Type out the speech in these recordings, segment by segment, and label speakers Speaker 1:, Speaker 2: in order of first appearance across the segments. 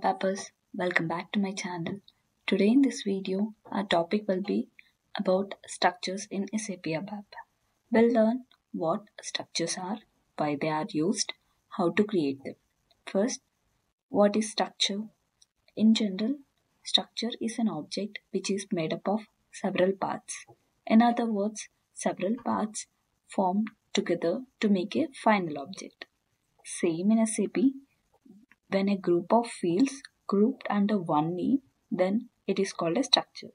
Speaker 1: Papas, welcome back to my channel. Today in this video, our topic will be about structures in SAP ABAP. We'll learn what structures are, why they are used, how to create them. First, what is structure? In general, structure is an object which is made up of several parts. In other words, several parts form together to make a final object. Same in SAP, when a group of fields grouped under one name, then it is called a structure.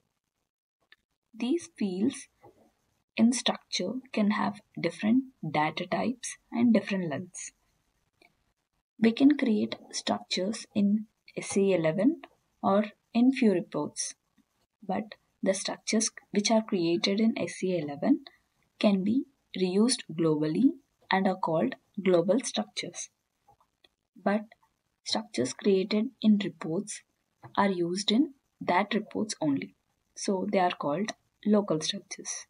Speaker 1: These fields in structure can have different data types and different lengths. We can create structures in SE11 or in few reports, but the structures which are created in SE11 can be reused globally and are called global structures. But structures created in reports are used in that reports only. So they are called local structures.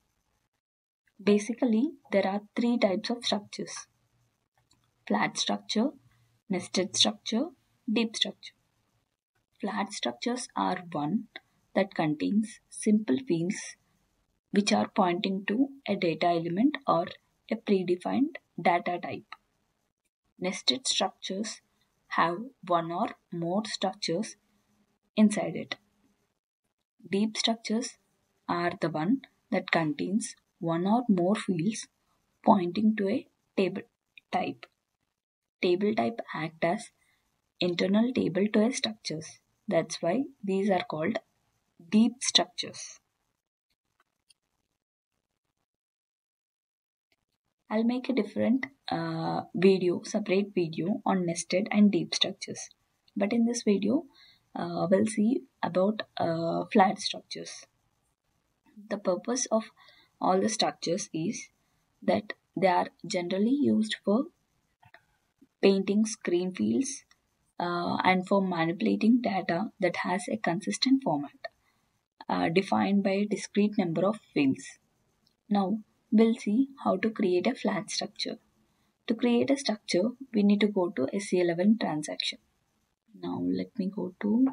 Speaker 1: Basically, there are three types of structures flat structure, nested structure, deep structure. Flat structures are one that contains simple fields which are pointing to a data element or a predefined data type. Nested structures have one or more structures inside it. Deep structures are the one that contains one or more fields pointing to a table type. Table type act as internal table to a structures. That's why these are called deep structures. I'll make a different uh, video, separate video on nested and deep structures. But in this video, uh, we'll see about uh, flat structures. The purpose of all the structures is that they are generally used for painting screen fields uh, and for manipulating data that has a consistent format uh, defined by a discrete number of fields. Now, we'll see how to create a flat structure. To create a structure, we need to go to SE11 transaction. Now let me go to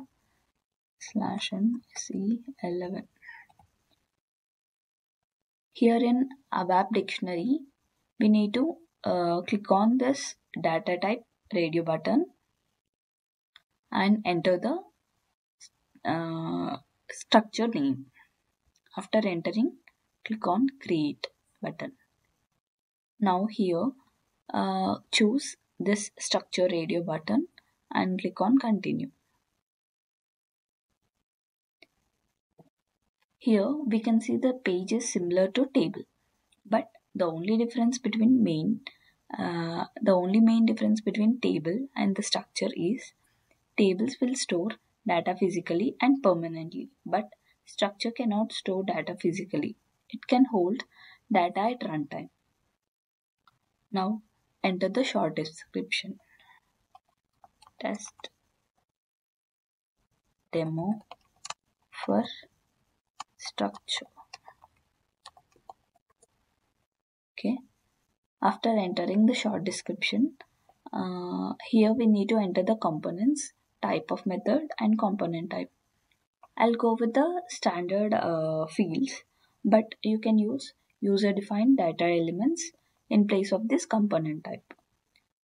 Speaker 1: slash n SE11. Here in ABAP dictionary, we need to uh, click on this data type radio button and enter the uh, structure name. After entering, click on create button. Now here uh, choose this structure radio button and click on continue. Here we can see the page is similar to table but the only difference between main uh, the only main difference between table and the structure is tables will store data physically and permanently but structure cannot store data physically it can hold data at runtime. Now enter the short description. Test demo for structure. Okay. After entering the short description, uh, here we need to enter the components, typing method and component type. I'll go with the standard uh, fields, but you can use user defined data elements in place of this component type.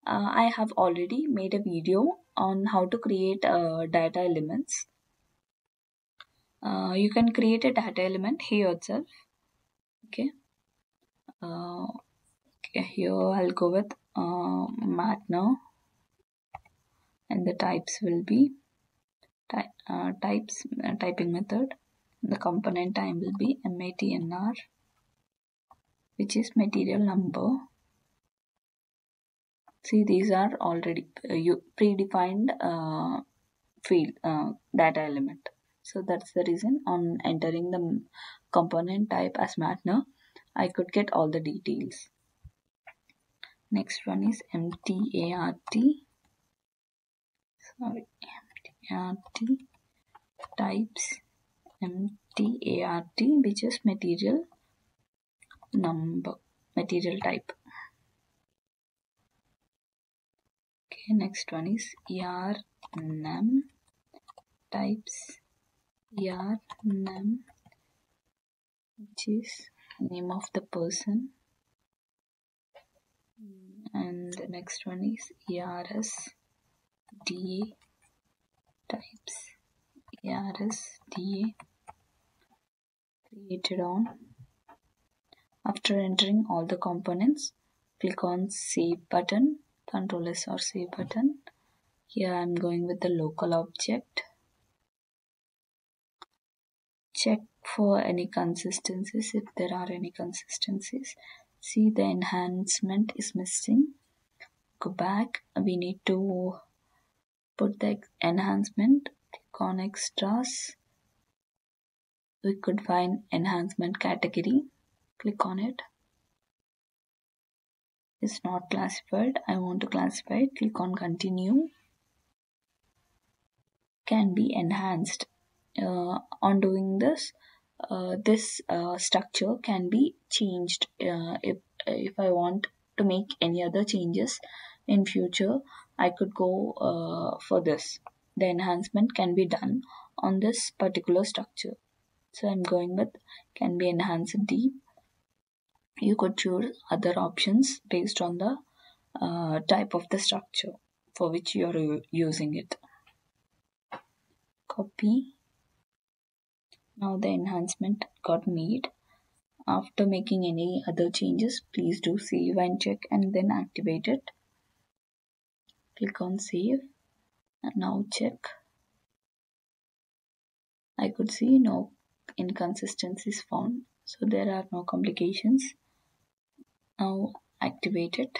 Speaker 1: Uh, I have already made a video on how to create uh, data elements. Uh, you can create a data element here itself. Okay. Uh, okay here I'll go with uh, now and the types will be ty uh, types typing method. The component type will be matnr which is material number. See these are already uh, predefined uh, field uh, data element. So that's the reason on entering the component type as matnr i could get all the details. Next one is mtart sorry mtart types mtart which is material number material type. Okay next one is er num types. Er num which is name of the person. And the next one is ers da types. Ers da created on after entering all the components click on save button control s or save button. Here i'm going with the local object. Check for any consistencies. If there are any consistencies see the enhancement is missing. Go back. We need to put the enhancement. Click on extras. We could find enhancement category click on it. It's not classified. I want to classify it. Click on continue. Can be enhanced. Uh, on doing this uh, this uh, structure can be changed uh, if if I want to make any other changes in future I could go uh, for this. The enhancement can be done on this particular structure. So I'm going with can be enhanced deep you could choose other options based on the uh, type of the structure for which you are using it. Copy. Now the enhancement got made. After making any other changes please do save and check and then activate it. Click on save. And now check. I could see no inconsistencies found so there are no complications now activate it.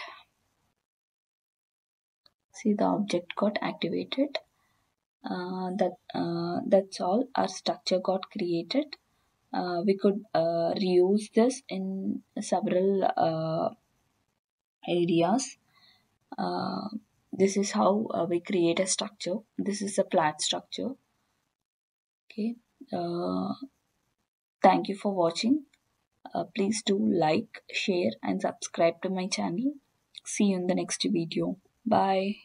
Speaker 1: See the object got activated. Uh, that uh, that's all. Our structure got created. Uh, we could uh, reuse this in several uh, areas. Uh, this is how we create a structure. This is a flat structure. Okay. Thank you for watching Uh, please do like share and subscribe to my channel. See you in the next video. Bye